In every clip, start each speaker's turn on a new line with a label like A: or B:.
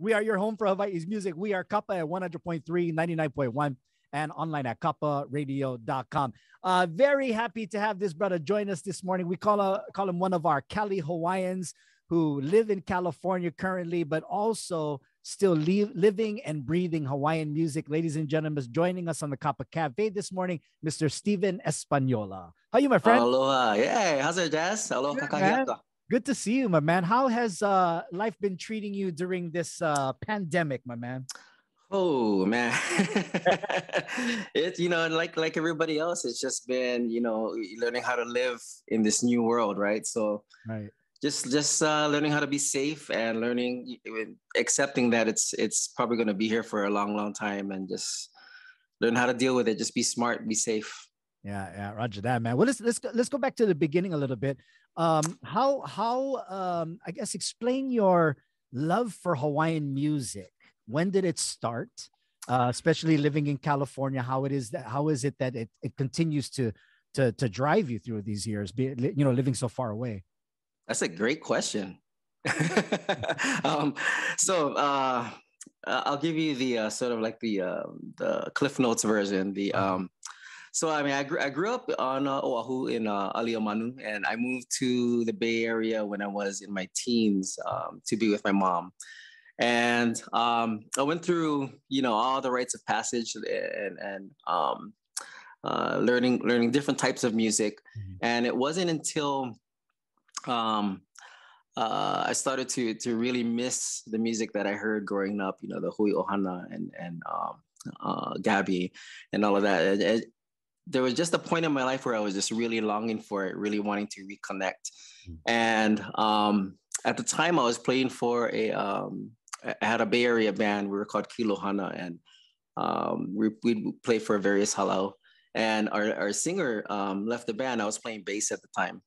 A: We are your home for Hawaii's music. We are Kapa at 100.3, 99.1, and online at kaparadio.com. Uh, very happy to have this brother join us this morning. We call, uh, call him one of our Cali Hawaiians who live in California currently, but also still leave, living and breathing Hawaiian music. Ladies and gentlemen, is joining us on the Kapa Cafe this morning, Mr. Steven Espaniola. How are you, my friend?
B: Aloha. Yeah, how's it, Jaz? Aloha,
A: Good, Good to see you, my man. How has uh, life been treating you during this uh, pandemic, my man?
B: Oh man, it's you know like like everybody else, it's just been you know learning how to live in this new world, right? So
A: right
B: just just uh, learning how to be safe and learning accepting that it's it's probably going to be here for a long long time and just learn how to deal with it just be smart be safe
A: yeah yeah roger that man well let's let's go, let's go back to the beginning a little bit um how how um i guess explain your love for hawaiian music when did it start uh, especially living in california how it is that how is it that it, it continues to to to drive you through these years be you know living so far away
B: that's a great question. um, so uh, I'll give you the uh, sort of like the uh, the Cliff Notes version. The uh-huh. um, so I mean I grew I grew up on uh, Oahu in uh, Manu, and I moved to the Bay Area when I was in my teens um, to be with my mom. And um, I went through, you know, all the rites of passage and and um, uh, learning learning different types of music. Mm-hmm. And it wasn't until um, uh, I started to to really miss the music that I heard growing up. You know, the Hui Ohana and and um, uh, Gabby and all of that. It, there was just a point in my life where I was just really longing for it, really wanting to reconnect. Mm. And um, at the time, I was playing for a um, I had a Bay Area band. We were called Kilohana, and um, we would play for various halau. And our, our singer um, left the band. I was playing bass at the time.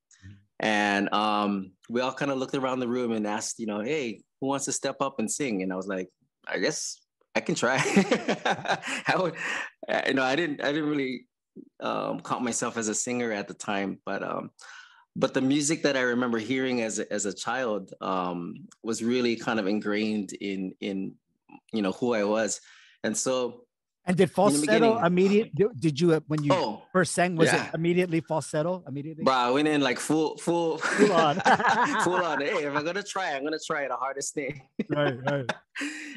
B: And um, we all kind of looked around the room and asked, you know, hey, who wants to step up and sing? And I was like, I guess I can try. I would, you know, I didn't, I didn't really um, count myself as a singer at the time, but um, but the music that I remember hearing as a, as a child um, was really kind of ingrained in in you know who I was, and so
A: and did falsetto immediate? Did you when you oh, first sang? Was yeah. it immediately falsetto immediately?
B: Bro, I went in like full, full, full on, full on. Hey, if I'm gonna try, I'm gonna try the hardest thing.
A: right, right.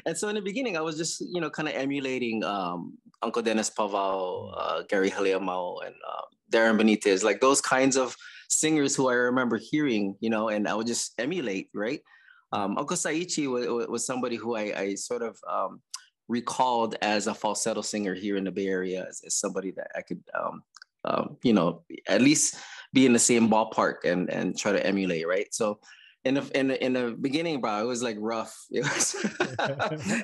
B: And so in the beginning, I was just you know kind of emulating um, Uncle Dennis Pavao, uh, Gary Haleamau, and uh, Darren Benitez, like those kinds of singers who I remember hearing, you know, and I would just emulate, right? Um, Uncle Saichi was, was, somebody who I, I sort of um, recalled as a falsetto singer here in the Bay Area as, as somebody that I could, um, um, you know, at least be in the same ballpark and and try to emulate, right? So. In the, in the in the beginning, bro, it was like rough. It was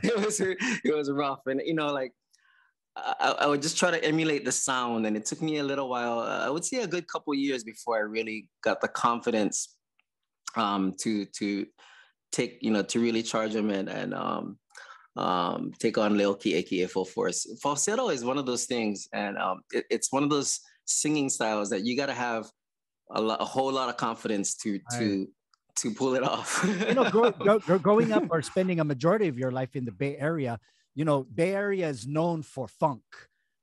B: it was it was rough, and you know, like I, I, would just try to emulate the sound, and it took me a little while. Uh, I would say a good couple years before I really got the confidence um, to to take you know to really charge them and and um, um, take on Leo Ki'e full force. Falsetto is one of those things, and um, it, it's one of those singing styles that you got to have a, lo- a, whole lot of confidence to to to pull it off.
A: you know, grow, grow, growing up or spending a majority of your life in the Bay Area, you know, Bay Area is known for funk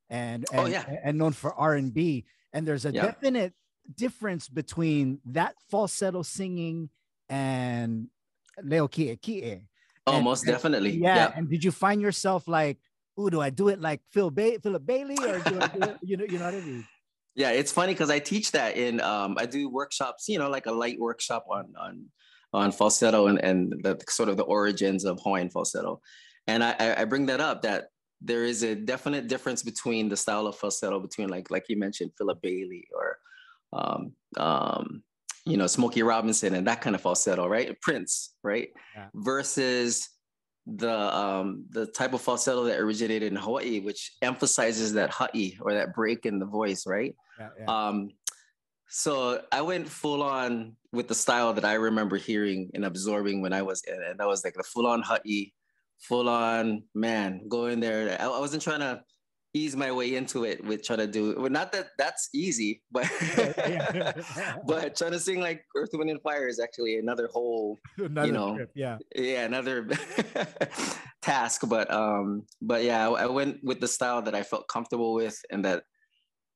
A: and oh, and, oh, yeah. and known for R and B, and there's a yeah. definite difference between that falsetto singing and Leo Ki'e Ki'e.
B: Oh, and, most definitely.
A: Yeah. yeah. And did you find yourself like, oh, do I do it like Phil ba- Philip Bailey or do I do it, you know, you know what I mean?
B: Yeah, it's funny because I teach that in um, I do workshops, you know, like a light workshop on on on falsetto and, and the sort of the origins of Hawaiian falsetto. And I, I bring that up that there is a definite difference between the style of falsetto between like like you mentioned Philip Bailey or um, um, you know, Smokey Robinson and that kind of falsetto, right? Prince, right? Yeah. Versus the um the type of falsetto that originated in Hawaii, which emphasizes that ha'i or that break in the voice, right? Yeah, yeah. Um, so I went full on with the style that I remember hearing and absorbing when I was in, and that was like the full on ha'i, full on man, go in there. I, I wasn't trying to ease my way into it with trying to do well, not that that's easy, but but trying to sing like Earth, Wind, and Fire is actually another whole another you know trip,
A: yeah
B: yeah another task. But um but yeah, I, I, went with the style that I felt comfortable with and that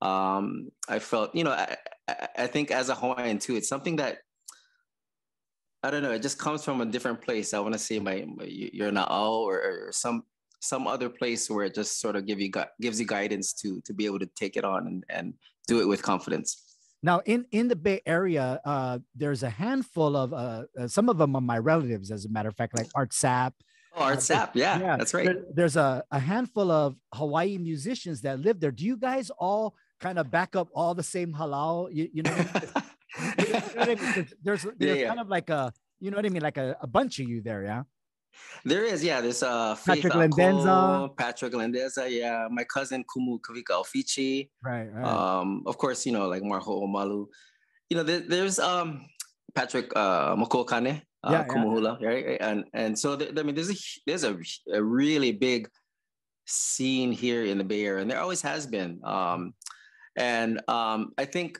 B: um I felt you know I, I think as a Hawaiian too, it's something that I don't know. It just comes from a different place. I want to say my, my you're not all or, or some some other place where it just sort of give you gives you guidance to to be able to take it on and, and do it with confidence.
A: Now, in in the Bay Area, uh, there's a handful of uh, uh, some of them are my relatives, as a matter of fact, like Art Sapp.
B: Oh, Art Sapp, yeah, yeah, that's right. There,
A: there's a, a handful of Hawaii musicians that live there. Do you guys all kind of back up all the same halau? You, you know, you know I mean? there's there's yeah, yeah. kind of like a you know what I mean, like a, a bunch of you there, yeah.
B: There is, yeah. There's uh
A: Faith Patrick Landeza.
B: Patrick Landeza, yeah. My cousin Kumu Kavika
A: Alfiche. Right, right.
B: Um, of course, you know, like Marho Omalu. You know, there, there's um Patrick uh Makuakane, uh, yeah, Kumuhula, yeah. right? And and so there, I mean, there's a there's a, a really big scene here in the Bay Area, and there always has been. Um, and um, I think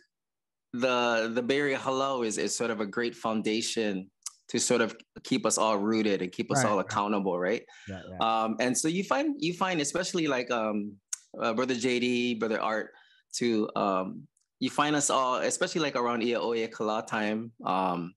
B: the the Bay hello is is sort of a great foundation to sort of keep us all rooted and keep us right, all accountable, right? right? Yeah, yeah. Um, and so you find you find especially like um, uh, brother JD, brother Art, to um, you find us all, especially like around Ia Oye Kala time. Um,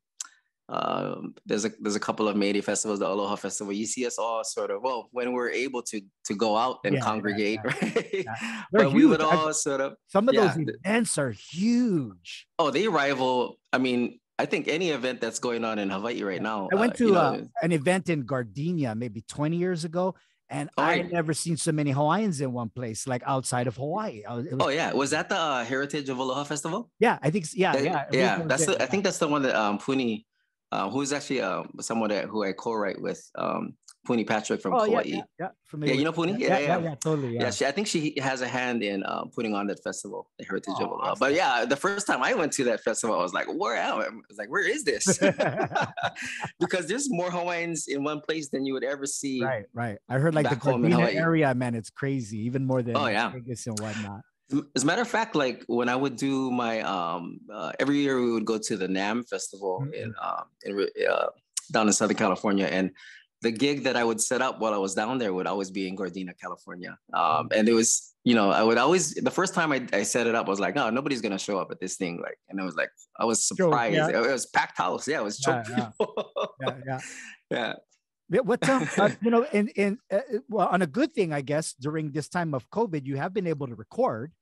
B: uh, there's a there's a couple of Mayday festivals, the Aloha Festival. You see us all sort of well when we're able to to go out and yeah, congregate, yeah, yeah. right? but huge. we would all sort of
A: some of those events are huge.
B: Oh, they rival. I mean, I think any event that's going on in Hawaii right now.
A: I went uh, to uh, know, an event in Gardena maybe 20 years ago, and oh, I had never seen so many Hawaiians in one place, like outside of Hawaii. Was,
B: oh yeah, was that the uh, Heritage of Aloha Festival?
A: Yeah, I think yeah,
B: yeah, yeah. That's the, I think that's the one that um, Puni, uh, who's actually uh, someone that who I co-write with. Um, Puni Patrick from oh, Kauai.
A: Yeah, yeah,
B: yeah. you know Puni?
A: Yeah, yeah, yeah, yeah, totally.
B: Yeah, yeah she, I think she has a hand in uh, putting on that festival, the Heritage oh, of. Awesome. But yeah, the first time I went to that festival, I was like, where am I? I was like, where is this? because there's more Hawaiians in one place than you would ever see.
A: Right, right. I heard like the Gardena area, man, it's crazy, even more than
B: oh, yeah.
A: Vegas and whatnot.
B: As a matter of fact, like when I would do my um uh, every year we would go to the NAMM festival mm-hmm. in um in uh, down in Southern California, and the gig that I would set up while I was down there would always be in Gardena, California. Um, and it was, you know, I would always the first time I, I set it up, I was like, oh, nobody's gonna show up at this thing. Like, and it was like, I was surprised. Yeah. It, was packed house. Yeah, it was yeah, yeah.
A: yeah, yeah,
B: yeah.
A: Yeah, what um, uh, you know, in in uh, well, on a good thing, I guess during this time of COVID, you have been able to record.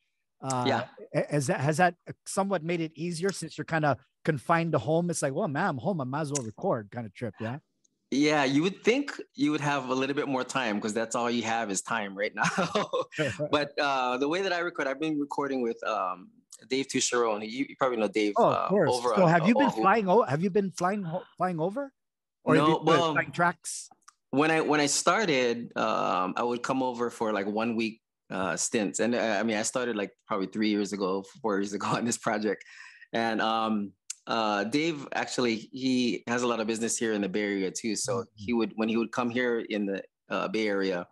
B: Uh, yeah,
A: has that has that somewhat made it easier since you're kind of confined to home? It's like, well, man, I'm home. I might as well record, kind of trip. Yeah.
B: Yeah, you would think you would have a little bit more time because that's all you have is time right now. but uh, the way that I record, I've been recording with um, Dave Tucciarone. You, you, probably know Dave.
A: Oh, of uh, course. Over, so have you been flying? O- have you been flying flying over?
B: Or no, well,
A: flying tracks.
B: When I when I started, um, I would come over for like one week uh, stints, and uh, I mean I started like probably three years ago, four years ago on this project, and um, uh, Dave actually he has a lot of business here in the Bay Area too. So mm-hmm. he would when he would come here in the uh, Bay Area,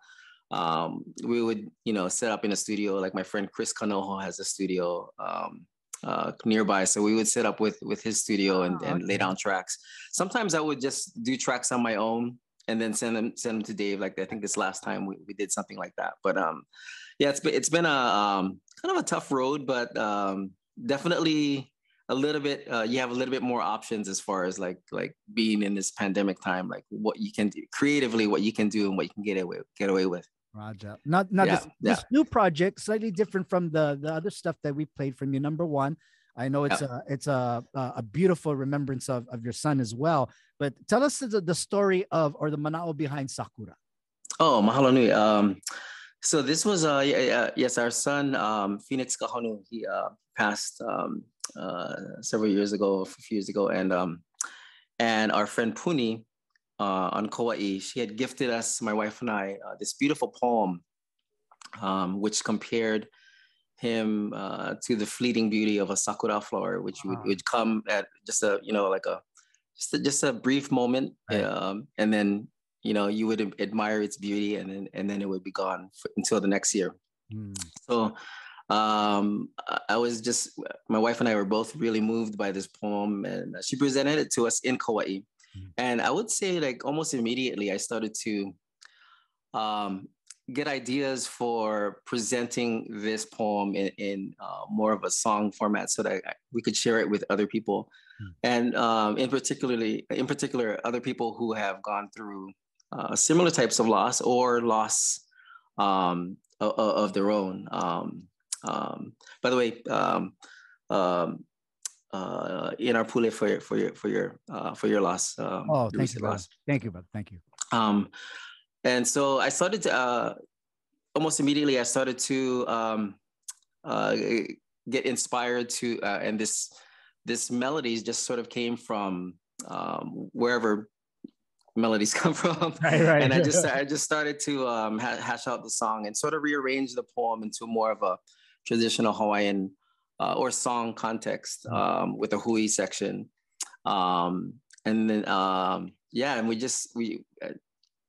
B: um, we would you know set up in a studio. Like my friend Chris Canojo has a studio um, uh, nearby, so we would set up with with his studio and, oh, and lay down tracks. Sometimes I would just do tracks on my own and then send them send them to Dave. Like I think this last time we, we did something like that. But um, yeah, it's been it's been a um, kind of a tough road, but um, definitely a little bit uh, you have a little bit more options as far as like like being in this pandemic time like what you can do creatively what you can do and what you can get away get away with
A: Raja. Not not yeah, this, yeah. this new project, slightly different from the the other stuff that we played from you. Number one, I know it's yeah. a it's a a beautiful remembrance of, of your son as well. But tell us the, the story of or the manao behind Sakura.
B: Oh, mahalo nui. Um, so this was uh yeah, yes our son um Phoenix Kahanu he uh passed um uh, several years ago, a few years ago, and um, and our friend Puni uh, on Kauai, she had gifted us, my wife and I, uh, this beautiful poem, um, which compared him uh, to the fleeting beauty of a sakura flower, which would, would come at just a you know like a just a, just a brief moment, right. um, and then you know you would admire its beauty, and then and then it would be gone for, until the next year. Mm. So um, I was just, my wife and I were both really moved by this poem, and she presented it to us in Kauai. Mm. And I would say, like, almost immediately, I started to um, get ideas for presenting this poem in, in uh, more of a song format so that we could share it with other people. Mm. And um, in particularly, in particular, other people who have gone through uh, similar types of loss or loss um, of, of, their own. Um, um, by the way, um, um, uh, in our pule for your for your for your uh, for your loss. Um,
A: oh, thank you, loss. Thank you, brother. Thank you.
B: Um, and so I started to uh, almost immediately. I started to um, uh, get inspired to, uh, and this this melodies just sort of came from um, wherever melodies come from. Right, right. And I just I just started to um, hash out the song and sort of rearrange the poem into more of a traditional Hawaiian uh, or song context mm. um, with a hui section. Um, and then, um, yeah, and we just, we, uh,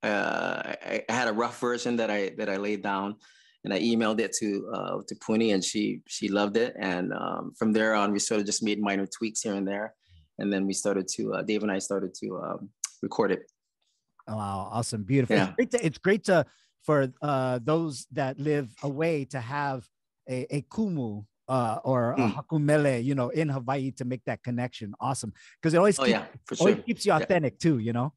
B: I, I, had a rough version that I, that I laid down and I emailed it to, uh, to Puni and she, she loved it. And um, from there on, we sort of just made minor tweaks here and there. And then we started to, uh, Dave and I started to um, record it.
A: Oh, wow. Awesome. Beautiful. Yeah. It's great to, it's great to for uh, those that live away to have a, a kumu uh, or mm. a hakumele, you know, in Hawaii to make that connection. Awesome, because it always oh, keep, yeah, for sure. always keeps you authentic yeah. too. You know.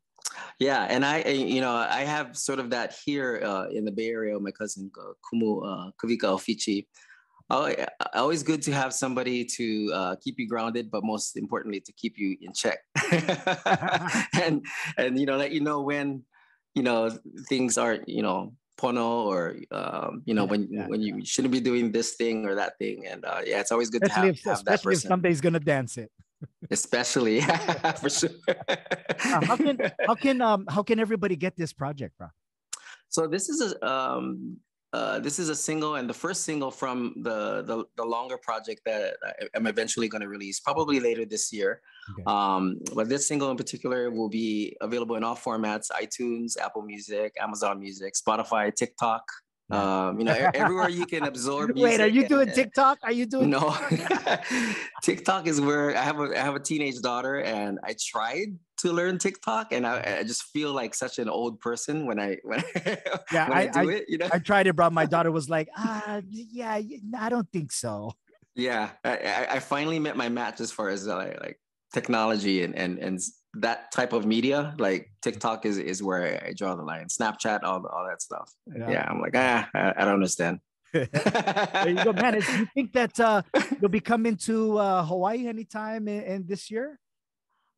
B: Yeah, and I, you know, I have sort of that here uh, in the Bay Area. My cousin uh, Kumu uh, Kavika Alfiche. Oh, always good to have somebody to uh, keep you grounded, but most importantly, to keep you in check, and and you know, let you know when you know things aren't you know pono or um, you know yeah, when yeah, when you shouldn't be doing this thing or that thing and uh, yeah it's always good especially to have, if, have
A: especially if somebody's gonna dance it.
B: Especially for sure.
A: Uh, how can how can um how can everybody get this project bro
B: so this is a um uh, this is a single and the first single from the the, the longer project that I'm eventually going to release, probably later this year. Okay. Um, but this single in particular will be available in all formats: iTunes, Apple Music, Amazon Music, Spotify, TikTok. Um, you know, everywhere you can absorb.
A: Wait, are you doing TikTok? Are you doing?
B: No, TikTok is where I have a I have a teenage daughter, and I tried to learn TikTok, and I, I just feel like such an old person when I when,
A: yeah, when I, I, do I, it. You know, I tried it, bro. My daughter was like, ah, yeah, I don't think so.
B: Yeah, I, I finally met my match as far as like, like technology and and and that type of media, like TikTok is is where I draw the line. Snapchat, all all that stuff. Yeah, yeah I'm like, ah, I, I don't understand.
A: there you go, man. Do you think that uh, you'll be coming to uh, Hawaii anytime in, in, this year?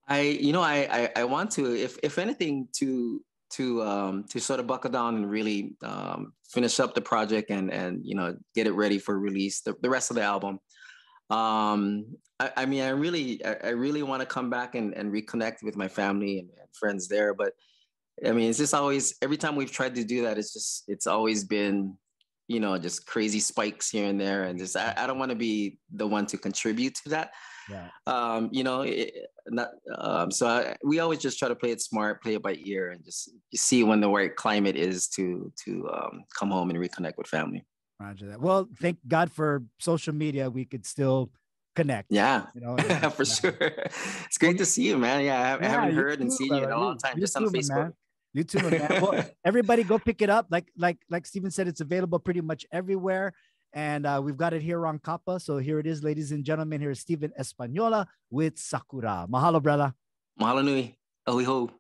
B: I, you know, I, I, I want to, if if anything, to to um, to sort of buckle down and really um, finish up the project and and you know get it ready for release. The, the rest of the album. Um, I, I mean, I really, I, I really want to come back and, and reconnect with my family and, and friends there. But I mean, it's just always every time we've tried to do that, it's just it's always been, you know, just crazy spikes here and there, and just I, I don't want to be the one to contribute to that. Yeah. Um, you know, it, not um, so I, we always just try to play it smart, play it by ear, and just see when the right climate is to to um, come home and reconnect with family.
A: Roger that. Well, thank God for social media. We could still connect.
B: Yeah, you know, for sure. It's great to see you, man. Yeah, I, yeah, haven't heard too, and seen you in a long time, you just too, on Facebook. Man.
A: You too, man. well, everybody go pick it up. Like like like Steven said, it's available pretty much everywhere. And uh, we've got it here on Kapa. So here it is, ladies and gentlemen. Here's Steven Espaniola with Sakura. Mahalo, brother.
B: Mahalo nui. Ahui ho.